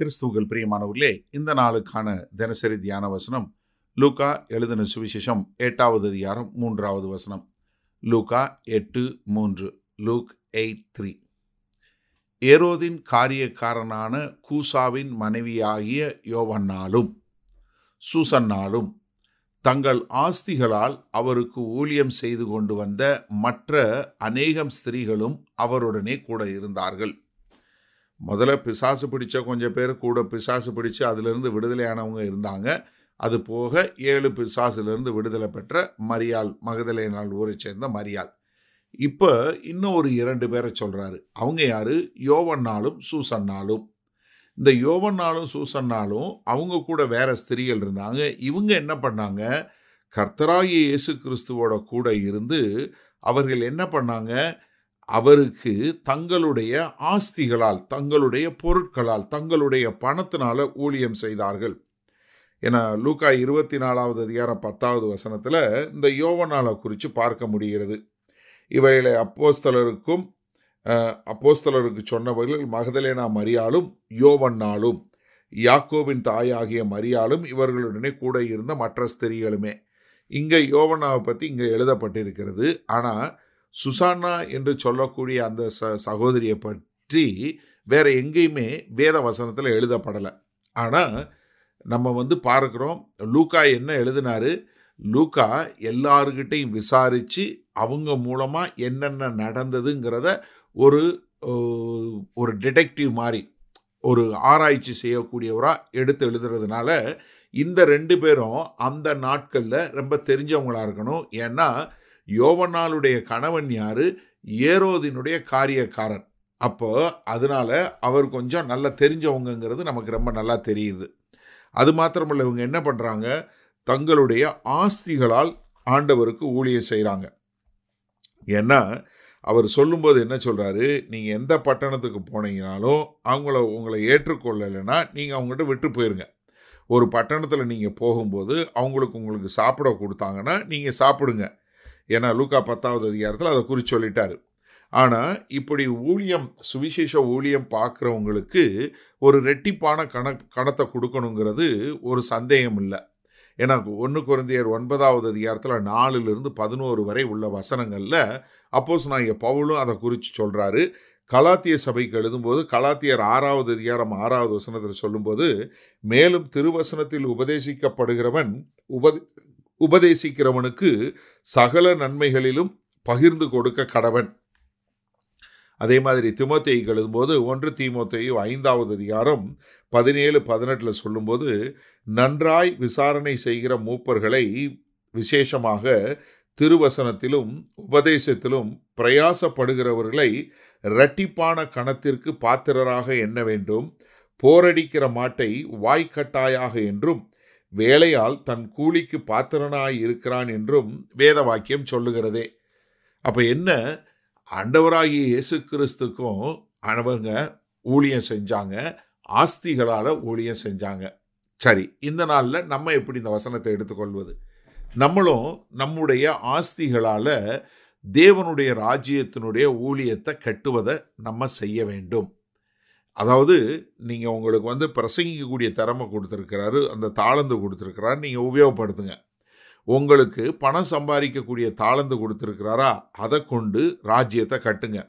கிறிஸ்துவர்கள் பிரியமானவர்களே இந்த நாளுக்கான தினசரி தியான வசனம் லூகா எழுதின சுவிசேஷம் எட்டாவது அதிகாரம் மூன்றாவது வசனம். லூகா எட்டு மூன்று லூக் எயிட் த்ரீ. ஏரோதின் காரியக்காரனான கூசாவின் மனைவியாகிய யோவன்னாலும் சூசன்னாலும் தங்கள் ஆஸ்திகளால் அவருக்கு ஊழியம் செய்து கொண்டு வந்த மற்ற அநேகம் ஸ்திரீகளும் அவருடனே கூட இருந்தார்கள். முதல்ல பிசாசு பிடிச்ச கொஞ்சம் பேர் கூட பிசாசு பிடிச்சு அதிலிருந்து விடுதலையானவங்க இருந்தாங்க. அது போக ஏழு பிசாசுலேருந்து விடுதலை பெற்ற மரியாள் மகதலேனால் ஊரை சேர்ந்த மரியாள். இப்போ இன்னும் ஒரு இரண்டு பேரை சொல்கிறாரு அவங்க யார்? யோவன்னாலும் சூசன்னாலும். இந்த யோவன்னாலும் சூசன்னாலும் அவங்க கூட வேற ஸ்திரீகள் இருந்தாங்க. இவங்க என்ன பண்ணாங்க? கர்த்தராகிய இயேசு கிறிஸ்துவோட கூட இருந்து அவர்கள் என்ன பண்ணாங்க? அவருக்கு தங்களுடைய ஆஸ்திகளால் தங்களுடைய பொருட்களால் தங்களுடைய பணத்தினால ஊழியம் செய்தார்கள். ஏன்னா லூக்கா இருபத்தி நாலாவது அதிகாரம் பத்தாவது வசனத்தில் இந்த யோவனாலை குறித்து பார்க்க முடிகிறது. இவைகளை அப்போஸ்தலருக்கும் அப்போஸ்தலருக்கு சொன்னவர்கள் மகதலேனா மரியாலும் யோவன்னாலும் யாக்கோவின் தாயாகிய மரியாலும் இவர்களுடனே கூட இருந்த மற்ற ஸ்திரீகளுமே. இங்கே யோவனாவை பற்றி இங்கே எழுதப்பட்டிருக்கிறது. ஆனால் சுசானா என்று சொல்லக்கூடிய அந்த ச சகோதரியை பற்றி வேறு எங்கேயுமே வேத வசனத்தில் எழுதப்படலை. ஆனால் நம்ம வந்து பார்க்குறோம் லூக்கா என்ன எழுதினார்? லூக்கா எல்லாருக்கிட்டையும் விசாரித்து அவங்க மூலமாக என்னென்ன நடந்ததுங்கிறத ஒரு ஒரு டிடெக்டிவ் மாதிரி ஒரு ஆராய்ச்சி செய்யக்கூடியவராக எடுத்து எழுதுறதுனால இந்த ரெண்டு பேரும் அந்த நாட்களில் ரொம்ப தெரிஞ்சவங்களாக இருக்கணும். ஏன்னா யோவனாளுடைய கணவன் யாரு? ஏரோதினுடைய காரியக்காரன். அப்போ அதனால் அவர் கொஞ்சம் நல்லா தெரிஞ்சவங்கங்கிறது நமக்கு ரொம்ப நல்லா தெரியுது. அது மாத்திரமல்ல இவங்க என்ன பண்ணுறாங்க தங்களுடைய ஆஸ்திகளால் ஆண்டவருக்கு ஊழியம் செய்கிறாங்க ஏன்னா அவர் சொல்லும்போது என்ன சொல்கிறாரு நீங்கள் எந்த பட்டணத்துக்கு போனீங்கனாலும் அவங்கள உங்களை ஏற்றுக்கொள்ளலைன்னா நீங்கள் அவங்ககிட்ட விட்டு போயிருங்க. ஒரு பட்டணத்தில் நீங்கள் போகும்போது அவங்களுக்கு உங்களுக்கு சாப்பிட கொடுத்தாங்கன்னா நீங்கள் சாப்பிடுங்க. ஏன்னா லூக்கா பத்தாவது அதிகாரத்தில் அதை குறித்து சொல்லிட்டாரு. ஆனால் இப்படி ஊழியம் சுவிசேஷ ஊழியம் பார்க்குறவங்களுக்கு ஒரு ரெட்டிப்பான கண கணத்தை கொடுக்கணுங்கிறது ஒரு சந்தேகம் இல்லை. ஏன்னா ஒன்று குழந்தையர் ஒன்பதாவது அதிகாரத்தில் நாலுலேருந்து பதினோரு வரை உள்ள வசனங்களில் அப்போஸ் நான் இங்கே பவுலும் அதை குறித்து சொல்கிறாரு கலாத்திய சபைக்கு எழுதும்போது கலாத்தியர் ஆறாவது அதிகாரம் ஆறாவது வசனத்தில் சொல்லும்போது மேலும் திருவசனத்தில் உபதேசிக்கப்படுகிறவன் உபதே உபதேசிக்கிறவனுக்கு சகல நன்மைகளிலும் பகிர்ந்து கொடுக்க கடவன். அதே மாதிரி திமுத்தைக்கு எழுதும்போது ஒன்று திமுத்தையும் ஐந்தாவது அதிகாரம் பதினேழு பதினெட்டில் சொல்லும்போது நன்றாய் விசாரணை செய்கிற மூப்பர்களை விசேஷமாக திருவசனத்திலும் உபதேசத்திலும் பிரயாசப்படுகிறவர்களை இரட்டிப்பான கணத்திற்கு பாத்திரராக எண்ண வேண்டும். போரடிக்கிற மாட்டை வாய்க்கட்டாயாக என்றும் வேலையால் தன் கூலிக்கு பாத்திரனாய் இருக்கிறான் என்றும் வேத வாக்கியம் சொல்லுகிறதே. அப்போ என்ன? ஆண்டவராகிய இயேசு கிறிஸ்துக்கும் அவங்க ஊழியம் செஞ்சாங்க. ஆஸ்திகளால் ஊழியம் செஞ்சாங்க. சரி இந்த நாளில் நம்ம எப்படி இந்த வசனத்தை எடுத்துக்கொள்வது? நம்மளும் நம்முடைய ஆஸ்திகளால் தேவனுடைய ராஜ்யத்தினுடைய ஊழியத்தை கட்டுவதை நம்ம செய்ய வேண்டும். அதாவது நீங்கள் உங்களுக்கு வந்து பிரசங்கிக்கக்கூடிய திறமை கொடுத்துருக்கிறாரு அந்த தாளந்து கொடுத்துருக்கிறாரு நீங்கள் உபயோகப்படுத்துங்க. உங்களுக்கு பணம் சம்பாதிக்கக்கூடிய தாளந்து கொடுத்துருக்கிறாரா அதை கொண்டு ராஜ்யத்தை கட்டுங்க.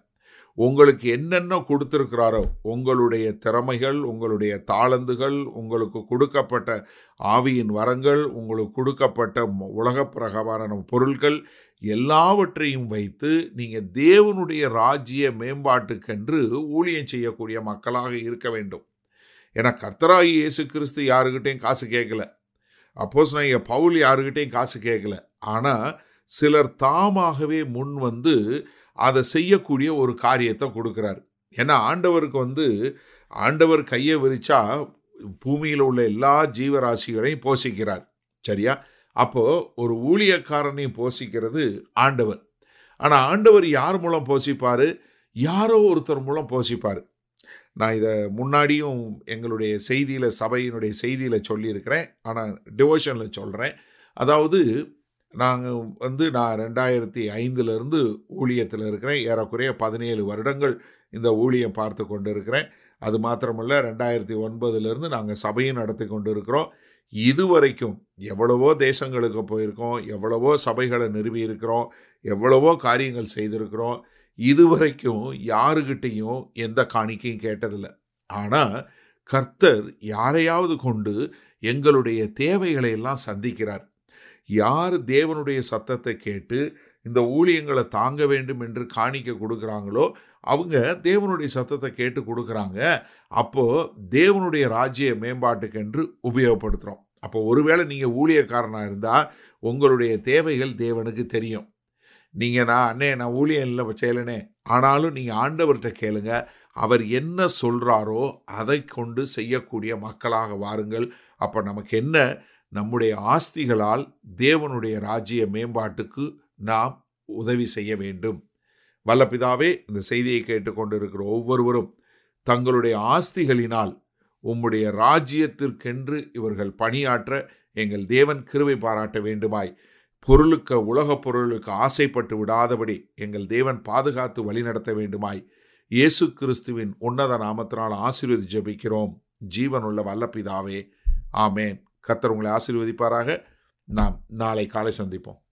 உங்களுக்கு என்னென்ன கொடுத்துருக்கிறாரோ உங்களுடைய திறமைகள் உங்களுடைய தாளந்துகள் உங்களுக்கு கொடுக்கப்பட்ட ஆவியின் வரங்கள் உங்களுக்கு கொடுக்கப்பட்ட உலக பிரகாரான பொருட்கள் எல்லாவற்றையும் வைத்து நீங்கள் தேவனுடைய ராஜ்ய மேம்பாட்டுக்கென்று ஊழியம் செய்யக்கூடிய மக்களாக இருக்க வேண்டும். ஏன்னா கர்த்தராகி இயேசு கிறிஸ்து யாருக்கிட்டையும் காசு கேட்கல. அப்போஸ் நான் பவுல் யாருக்கிட்டையும் காசு கேட்கல. ஆனால் சிலர் தாமாகவே முன் வந்து அதை செய்யக்கூடிய ஒரு காரியத்தை கொடுக்குறாரு. ஏன்னா ஆண்டவருக்கு வந்து ஆண்டவர் கையை விரிச்சா பூமியில் உள்ள எல்லா ஜீவராசிகளையும் போஷிக்கிறார். சரியா? அப்போது ஒரு ஊழியக்காரனையும் போஷிக்கிறது ஆண்டவர். ஆனால் ஆண்டவர் யார் மூலம் போஷிப்பார்? யாரோ ஒருத்தர் மூலம் போஷிப்பார். நான் இதை முன்னாடியும் எங்களுடைய செய்தியில் சபையினுடைய செய்தியில் சொல்லியிருக்கிறேன். ஆனால் டிவோஷனில் சொல்கிறேன் அதாவது நாங்கள் வந்து நான் ரெண்டாயிரத்தி ஐந்துலேருந்து ஊழியத்தில் இருக்கிறேன் ஏறக்குறைய பதினேழு வருடங்கள் இந்த ஊழியம் பார்த்து கொண்டு இருக்கிறேன் அது மாத்திரமல்ல ரெண்டாயிரத்தி ஒன்பதுலேருந்து நாங்கள் சபையும் நடத்தி கொண்டு இருக்கிறோம் இதுவரைக்கும் எவ்வளவோ தேசங்களுக்கு போயிருக்கோம் எவ்வளவோ சபைகளை நிறுவி இருக்கிறோம் எவ்வளவோ காரியங்கள் செய்திருக்கிறோம். இதுவரைக்கும் யாருக்கிட்டேயும் எந்த காணிக்கையும் கேட்டதில்லை. ஆனால் கர்த்தர் யாரையாவது கொண்டு எங்களுடைய தேவைகளை எல்லாம் சந்திக்கிறார். யார் தேவனுடைய சத்தத்தை கேட்டு இந்த ஊழியங்களை தாங்க வேண்டும் என்று காணிக்க கொடுக்குறாங்களோ அவங்க தேவனுடைய சத்தத்தை கேட்டு கொடுக்குறாங்க. அப்போ தேவனுடைய ராஜ்ய மேம்பாட்டுக்கென்று உபயோகப்படுத்துகிறோம் அப்போ ஒருவேளை நீங்கள் ஊழியக்காரனாக இருந்தால் உங்களுடைய தேவைகள் தேவனுக்கு தெரியும். நீங்கள் நான் அண்ணே நான் ஊழியம் இல்லை செய்யலனே ஆனாலும் நீங்கள் ஆண்டவர்கிட்ட கேளுங்க. அவர் என்ன சொல்கிறாரோ அதை கொண்டு செய்யக்கூடிய மக்களாக வாருங்கள். அப்போ நமக்கு என்ன நம்முடைய ஆஸ்திகளால் தேவனுடைய ராஜ்ய மேம்பாட்டுக்கு நாம் உதவி செய்ய வேண்டும். வல்லபிதாவே இந்த செய்தியை கேட்டுக்கொண்டிருக்கிற ஒவ்வொருவரும் தங்களுடைய ஆஸ்திகளினால் உம்முடைய ராஜ்யத்திற்கென்று இவர்கள் பணியாற்ற எங்கள் தேவன் கிருவை பாராட்ட வேண்டுமாய். பொருளுக்கு உலகப் பொருளுக்கு ஆசைப்பட்டு விடாதபடி எங்கள் தேவன் பாதுகாத்து வழிநடத்த வேண்டுமாய். இயேசு கிறிஸ்துவின் உன்னத நாமத்தினால் ஆசீர்வதி ஜெபிக்கிறோம். ஜீவனுள்ள வல்லபிதாவே ஆமேன். கர்த்தர் உங்களை ஆசீர்வதிப்பாராக. நாம் நாளை காலை சந்திப்போம்.